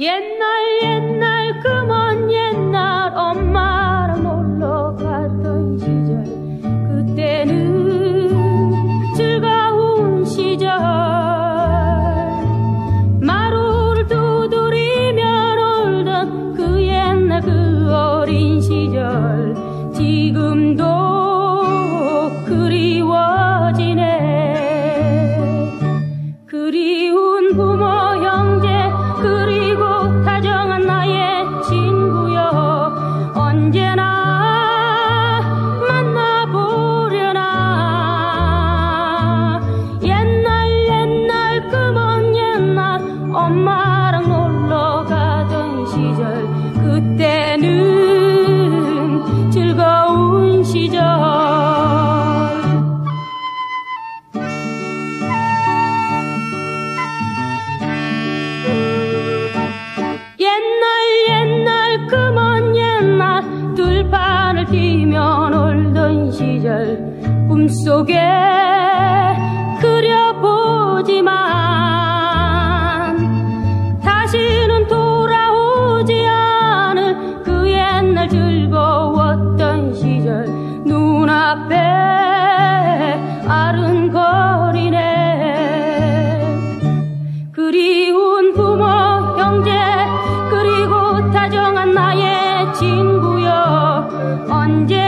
옛날 옛날 그 먼 옛날 엄마랑 놀러 갔던 시절. 그때는 즐거운 시절. 마루를 두드리며 놀던 그 옛날 그 어린 시절. 지금도 그리워지네. 그리운 부모 형제 그리 꿈속에 그려보지만 다시는 돌아오지 않은 그 옛날 즐거웠던 시절 눈앞에 아른거리네. 그리운 부모 형제 그리고 다정한 나의 친구여 언제